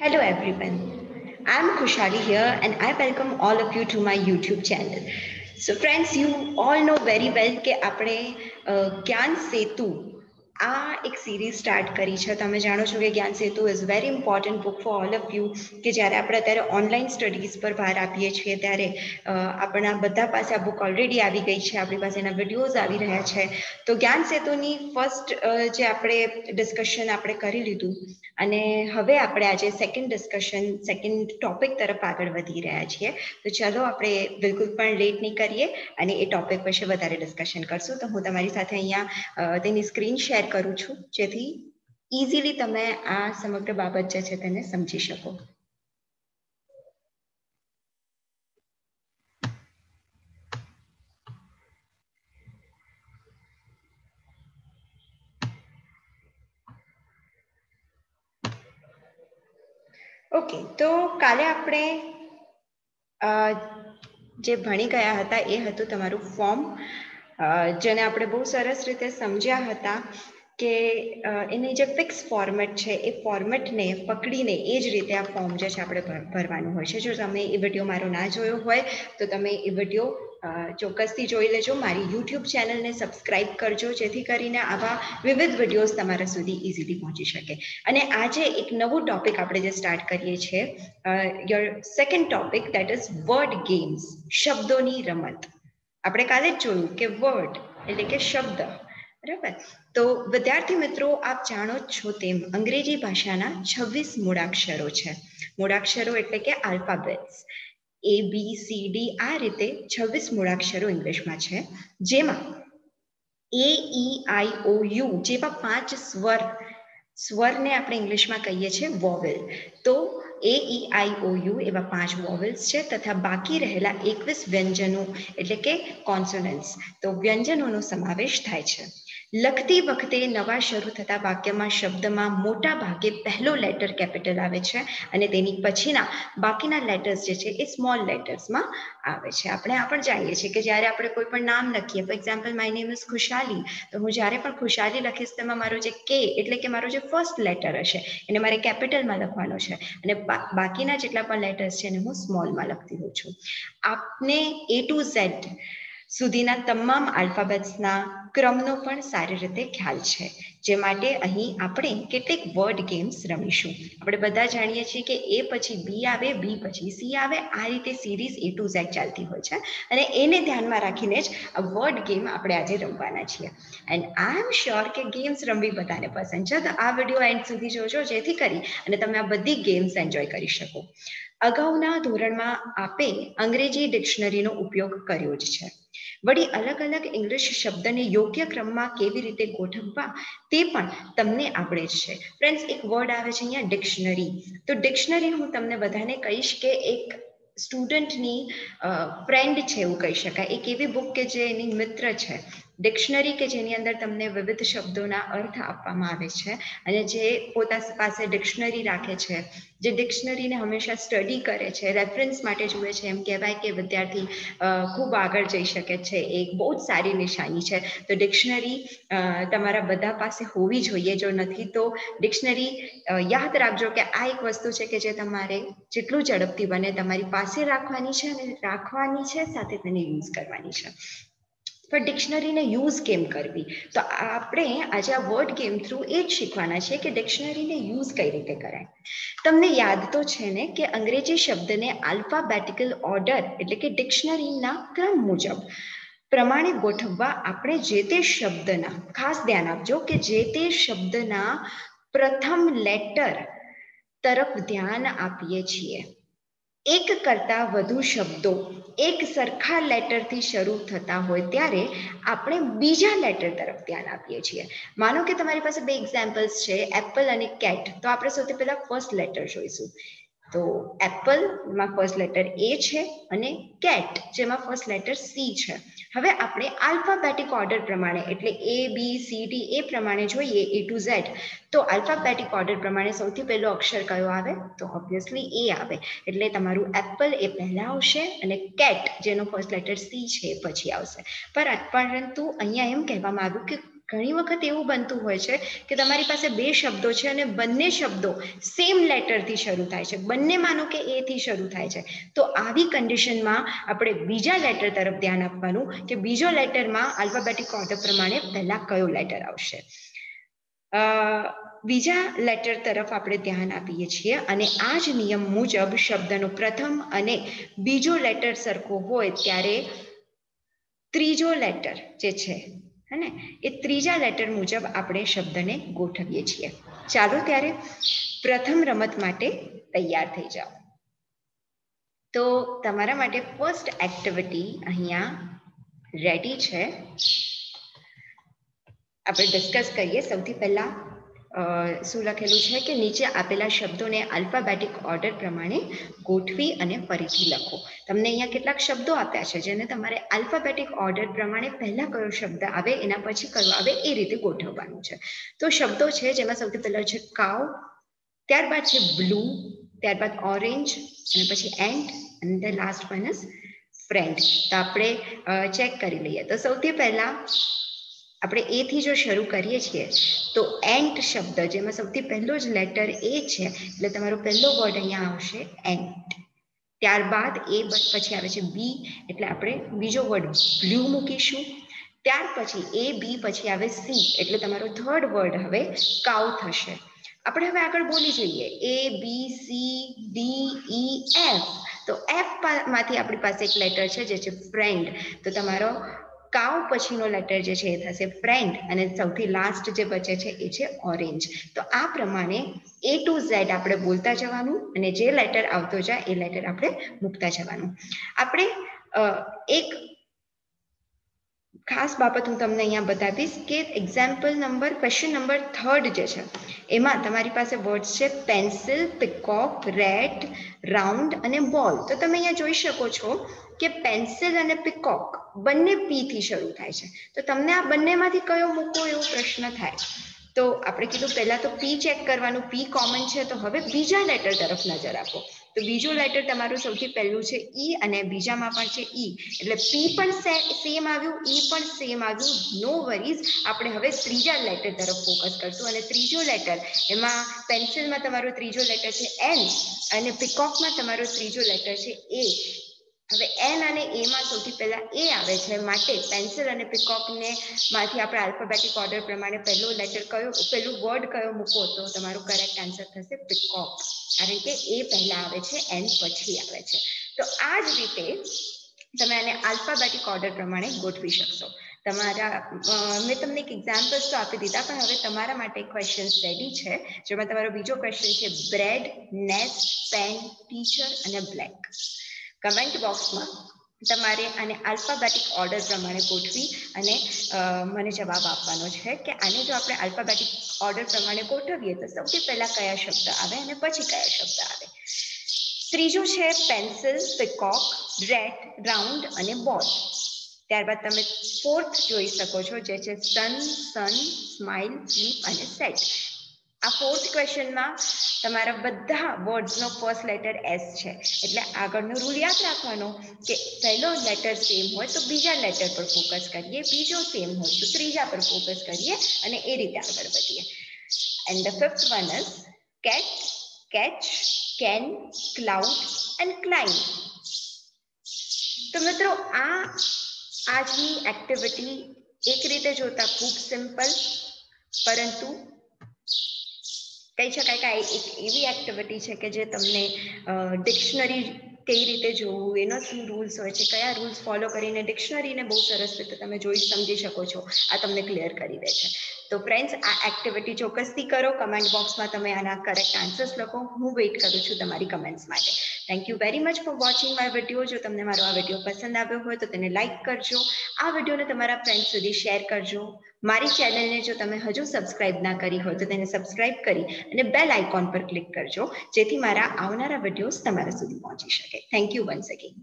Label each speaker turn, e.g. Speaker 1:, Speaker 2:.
Speaker 1: Hello everyone. I'm Kushali here and I welcome all of you to my YouTube channel. So friends, you all know very well કે આપણે જ્ઞાન સેતુ આ એક series start કરી છે તમે જાણો છો કે Gyan Setu is very important book for all of you કે જ્યારે આપણે અત્યારે ઓનલાઈન સ્ટડીઝ પર ભાર આપીએ છીએ ત્યારે આપણા બધા પાસે આ બુક ઓલરેડી આવી ગઈ છે આપણી પાસે એના વિડીયોઝ આવી રહ્યા છે તો જ્ઞાન સેતુની ફર્સ્ટ જે આપણે ડિસ્કશન આપણે કરી લીધું અને હવે આપણે આજે સેકન્ડ ડિસ્કશન સેકન્ડ ટોપિક તરફ આગળ વધી રહ્યા છીએ. તો ચલો આપણે બિલકુલ પણ લેટ નહીં કરીએ અને એ ટોપિક વિશે વધારે ડિસ્કશન કરશું. તો હું તમારી સાથે અહીંયા તેની સ્ક્રીન શેર કરું છું, જેથી ઇઝીલી તમે આ સમગ્ર બાબત જે છે તેને સમજી શકો. ઓકે, તો કાલે આપણે જે ભણી ગયા હતા એ હતું તમારું ફોર્મ જેને આપણે બહુ સરસ રીતે સમજ્યા હતા કે એની જે ફિક્સ ફોર્મેટ છે એ ફોર્મેટને પકડીને એ જ રીતે આ ફોર્મ જે છે આપણે ભરવાનું હોય છે. જો તમે એ વીડિયો મારો ના જોયો હોય, તો તમે એ વીડિયો ચોક્કસથી જોઈ લેજો. મારી યુટ્યુબ ચેનલને સબસ્ક્રાઇબ કરજો, જેથી કરીને આવા વિવિધ વિડીયોઝ તમારા સુધી ઇઝીલી પહોંચી શકે. અને આજે એક નવું ટોપિક આપણે જે સ્ટાર્ટ કરીએ છીએ your second topic that is word games શબ્દોની રમત. આપણે કાલે જ જોયું કે વર્ડ એટલે કે શબ્દ, બરાબર? તો વિદ્યાર્થી મિત્રો, આપ જાણો છો તેમ અંગ્રેજી ભાષાના છવ્વીસ મૂળાક્ષરો છે. મૂળાક્ષરો એટલે કે alphabets A B C D આ રીતે છવ્વીસ મૂળાક્ષરો ઇંગ્લિશમાં છે. જેમાં એ ઈ આઈ ઓ યુ જેવા પાંચ સ્વર, સ્વરને આપણે ઇંગ્લિશમાં કહીએ છીએ વોવેલ તો એ ઈ આઈ ઓ યુ એવા પાંચ વોવેલ્સ છે તથા બાકી રહેલા એકવીસ વ્યંજનો એટલે કે કોન્સોનન્ટ્સ તો વ્યંજનોનો સમાવેશ થાય છે. લખતી વખતે નવા શરૂ થતા વાક્યમાં શબ્દમાં મોટા ભાગે પહેલો લેટર કેપિટલ આવે છે અને તેની પછીના બાકીના લેટર્સ જે છે એ સ્મોલ લેટર્સમાં આવે છે. આપણે આ પણ જાણીએ છીએ કે જ્યારે આપણે કોઈ પણ નામ લખીએ for example my name is Khushali તો હું જ્યારે પણ ખુશાલી લખીશ તેમાં મારો જે કે એટલે કે મારો જે ફર્સ્ટ લેટર હશે, એને મારે કેપિટલમાં લખવાનો છે અને બાકીના જેટલા પણ લેટર્સ છે એને હું સ્મોલમાં લખતી હોઉં છું. આપને એ ટુ ઝેડ સુધીના તમામ આલ્ફાબેટ્સના ક્રમનો પણ સારી રીતે ખ્યાલ છે. જે માટે અહીં આપણે કેટલીક વર્ડ ગેમ્સ રમીશું. આપણે બધા જાણીએ છીએ કે એ પછી બી આવે બી પછી સી આવે. આ રીતે સિરીઝ એ ટુ ઝેડ ચાલતી હોય છે. અને એને ધ્યાનમાં રાખીને જ આ વર્ડ ગેમ આપણે આજે રમવાના છીએ. એન્ડ આઈ એમ શ્યોર કે ગેમ્સ રમવી બધાને પસંદ છે. તો આ વીડિયો એન્ડ સુધી જોજો, જેથી કરી અને તમે આ બધી ગેમ્સ એન્જોય કરી શકો. અગાઉના ધોરણમાં આપે અંગ્રેજી ડિક્શનરીનો ઉપયોગ કર્યો જ છે. વળી અલગ અલગ ઇંગ્લિશ શબ્દને યોગ્ય ક્રમમાં કેવી રીતે ગોઠવવા તે પણ તમને આવડે છે. ફ્રેન્ડ્સ એક વર્ડ આવે છે અહીંયા ડિક્શનરી તો ડિક્શનરી હું તમને બધાને કહીશ કે એક સ્ટુડન્ટની ફ્રેન્ડ છે એવું કહી શકાય. એક એવી બુક કે જે એની મિત્ર છે. ડિક્શનરી કે જેની અંદર તમને વિવિધ શબ્દોના અર્થ આપવામાં આવે છે. અને જે પોતા પાસે ડિક્શનરી રાખે છે, જે ડિક્શનરીને હંમેશા સ્ટડી કરે છે રેફરન્સ માટે જુએ છે, એમ કહેવાય કે વિદ્યાર્થી ખૂબ આગળ જઈ શકે છે. એક બહુ જ સારી નિશાની છે. તો ડિક્શનરી તમારા બધા પાસે હોવી જોઈએ. જો નથી તો ડિક્શનરી યાદ રાખજો કે આ એક વસ્તુ છે કે જે તમારે જેટલું ઝડપથી બને, તમારી પાસે રાખવાની છે અને રાખવાની છે, સાથે તેને યુઝ કરવાની છે. પણ ડિક્શનરીને યુઝ કેમ કરવી? તો આપણે આજે આ વર્ડ ગેમ થ્રુ એ જ શીખવાના છે કે ડિક્શનરીને યુઝ કઈ રીતે કરાય? તમને યાદ તો છે ને કે અંગ્રેજી શબ્દને આલ્ફાબેટિકલ ઓર્ડર એટલે કે ડિક્શનરીના ક્રમ મુજબ પ્રમાણે ગોઠવવા આપણે જે તે શબ્દના, ખાસ ધ્યાન આપજો કે જે તે શબ્દના પ્રથમ લેટર તરફ ધ્યાન આપીએ છીએ. એક કરતાં વધુ શબ્દો એક સરખા લેટરથી શરૂ થતા હોય ત્યારે આપણે બીજા લેટર તરફ ધ્યાન આપીએ છીએ. માનો કે તમારી પાસે બે એક્ઝામ્પલ્સ છે એપલ અને કેટ તો આપણે સૌથી પહેલાં ફર્સ્ટ લેટર જોઈશું. તો એપલમાં ફર્સ્ટ લેટર એ છે અને કેટ જેમાં ફર્સ્ટ લેટર સી છે. હવે આપણે આલ્ફાબેટિક ઓર્ડર પ્રમાણે, એટલે એ બી સી ડી એ પ્રમાણે જોઈએ એ ટુ ઝેડ તો આલ્ફાબેટિક ઓર્ડર પ્રમાણે સૌથી પહેલો અક્ષર કયો આવે? તો ઓબ્વિયસલી એ આવે. એટલે તમારું એપલ એ પહેલા આવશે અને કેટ જેનો ફર્સ્ટ લેટર સી છે, એ પછી આવશે. પરંતુ અહીંયા એમ કહેવામાં આવ્યું કે ઘણી વખત એવું બનતું હોય છે કે તમારી પાસે બે શબ્દો છે અને બંને શબ્દો સેમ લેટરથી શરૂ થાય છે. બંને માનો કે એથી શરૂ થાય છે. તો આવી કન્ડિશનમાં આપણે બીજા લેટર તરફ ધ્યાન આપવાનું કે બીજો લેટરમાં આલ્ફાબેટિક ઓર્ડર પ્રમાણે પહેલા કયો લેટર આવશે. બીજા લેટર તરફ આપણે ધ્યાન આપીએ છીએ અને આ જ નિયમ મુજબ શબ્દનો પ્રથમ અને બીજો લેટર સરખો હોય ત્યારે ત્રીજો લેટર જે છે, હે એ ત્રીજા લેટર મુજબ આપણે શબ્દને ગોઠવીએ છીએ. ચાલો ત્યારે પ્રથમ રમત માટે તૈયાર થઈ જાઓ. તો તમારા માટે ફર્સ્ટ એક્ટિવિટી અહીંયા રેડી છે. આપણે ડિસ્કસ કરીએ. સૌથી પહેલા શું લખેલું છે કે નીચે આપેલા શબ્દોને આલ્ફાબેટિક ઓર્ડર પ્રમાણે ગોઠવી અને ફરીથી લખો. તમને અહીંયા કેટલાક શબ્દો આપ્યા છે જેને તમારે આલ્ફાબેટિક ઓર્ડર પ્રમાણે પહેલાં કયો શબ્દ આવે, એના પછી કયો આવે, એ રીતે ગોઠવવાનું છે. તો શબ્દો છે જેમાં સૌથી પહેલાં છે કાવ ત્યારબાદ છે બ્લુ, ત્યારબાદ ઓરેન્જ, અને પછી એન્ડ અને the last one is friend. તો આપણે ચેક કરી લઈએ. તો સૌથી પહેલા આપણે એથી જો શરૂ કરીએ છીએ, તો એન્ટ શબ્દ, જેમાં સૌથી પહેલો જ લેટર એ છે, એટલે તમારો પહેલો વર્ડ અહીંયા આવશે એન્ટ ત્યારબાદ એ પછી આવે છે બી એટલે આપણે બીજો વર્ડ બ્લુ મૂકીશું. ત્યાર પછી એ બી પછી આવે સી એટલે તમારો થર્ડ વર્ડ હવે કાઉ થશે. આપણે હવે આગળ બોલી જઈએ. A B C D E F તો એફમાંથી આપણી પાસે એક લેટર છે, જે છે ફ્રેન્ડ તો તમારો કાવ પછીનો લેટર જે છે એ થશે ફ્રેન્ડ અને સૌથી લાસ્ટ જે બચે છે એ છે ઓરેન્જ. તો આ પ્રમાણે એ ટુ ઝેડ આપણે બોલતા જવાનું અને જે લેટર આવતો જાય એ લેટર આપણે મૂકતા જવાનું. આપણે એક ખાસ બાબત હું તમને અહીંયા બતાવીશ કે example number question number third જે છે, એમાં તમારી પાસે વર્ડ્સ છે પેન્સિલ પિકોક રેટ રાઉન્ડ અને બોલ તો તમે અહીંયા જોઈ શકો છો કે પેન્સિલ અને પિકોક બંને પીથી શરૂ થાય છે. તો તમને આ બંનેમાંથી કયો મૂકવો એવો પ્રશ્ન થાય? તો આપણે કીધું પહેલાં તો પી ચેક કરવાનું પી કોમન છે, તો હવે બીજા લેટર તરફ નજર આપો. તો બીજું લેટર તમારું સૌથી પહેલું છે ઈ અને બીજામાં પણ છે ઈ એટલે પી પણ સેમ આવ્યું ઈ પણ સેમ આવ્યું. નો વરીઝ આપણે હવે ત્રીજા લેટર તરફ ફોકસ કરશું. અને ત્રીજો લેટર એમાં પેન્સિલમાં તમારો ત્રીજો લેટર છે એન અને પિકોકમાં તમારો ત્રીજો લેટર છે એ હવે એન અને એમાં સૌથી પહેલા એ આવે છે માટે પેન્સિલ અને પિકોકને માંથી આપણે આલ્ફાબેટિક ઓર્ડર પ્રમાણે પહેલો લેટર કયો, પહેલું વર્ડ કયો મૂકો તો તમારું કરેક્ટ આન્સર થશે પિકોક કારણ કે એ પહેલા આવે છે એન પછી આવે છે. તો આ જ રીતે તમે આને આલ્ફાબેટિક ઓર્ડર પ્રમાણે ગોઠવી શકશો. તમારા મેં તમને એક એક્ઝામ્પલ્સ તો આપી દીધા, પણ હવે તમારા માટે ક્વેશ્ચન રેડી છે, જેમાં તમારો બીજો ક્વેશ્ચન છે બ્રેડ નેસ્ટ પેન ટીચર અને બ્લેક કમેન્ટ બોક્સમાં તમારે આને આલ્ફાબેટિક ઓર્ડર પ્રમાણે ગોઠવી અને મને જવાબ આપવાનો છે કે આને જો આપણે આલ્ફાબેટિક ઓર્ડર પ્રમાણે ગોઠવીએ તો સૌથી પહેલાં કયા શબ્દ આવે અને પછી કયા શબ્દ આવે? ત્રીજું છે પેન્સિલ, પિકોક રેટ રાઉન્ડ અને બોલ. ત્યારબાદ તમે ફોર્થ જોઈ શકો છો, જે છે સન સન, સ્માઇલ સ્લીપ અને સેટ. આ ફોર્થ ક્વેશ્ચનમાં તમારા બધા વર્ડ્સનો ફર્સ્ટ લેટર એસ છે. એટલે આગળનો રૂલ યાદ રાખવાનો કે પહેલો લેટર સેમ હોય તો બીજા લેટર પર ફોકસ કરીએ, બીજો સેમ હોય તો ત્રીજા પર ફોકસ કરીએ અને એ રીતે આગળ વધીએ. And the fifth one is cat catch can cloud and climb તો મિત્રો આ આજની એક્ટિવિટી એક રીતે જોતા ખૂબ સિમ્પલ પરંતુ કહી શકાય? કે એક એવી એક્ટિવિટી છે કે જે તમને ડિક્શનરી કઈ રીતે જોવું, એનો શું રૂલ્સ હોય છે, કયા રૂલ્સ ફોલો કરીને ડિક્શનરીને બહુ સરસ રીતે તમે જોઈ સમજી શકો છો. આ તમને ક્લિયર કરી દે છે. તો ફ્રેન્ડ્સ આ એક્ટિવિટી ચોક્કસથી કરો. કમેન્ટ બોક્સમાં તમે આના કરેક્ટ આન્સર્સ લખો. હું વેઇટ કરું છું તમારી કમેન્ટ્સ માટે. Thank you very much for watching my video જો તમને મારો આ વીડિયો પસંદ આવ્યો હોય તો તેને લાઇક કરજો. આ વિડીયોને તમારા ફ્રેન્ડ્સ સુધી શેર કરજો. મારી ચેનલને જો તમે હજુ સબસ્ક્રાઇબ ના કરી હોય તો તેને સબસ્ક્રાઇબ કરી અને બેલ આઇકોન પર ક્લિક કરજો. જેથી મારા આવનારા વિડીયોઝ તમારા સુધી પહોંચી શકે. Thank you once again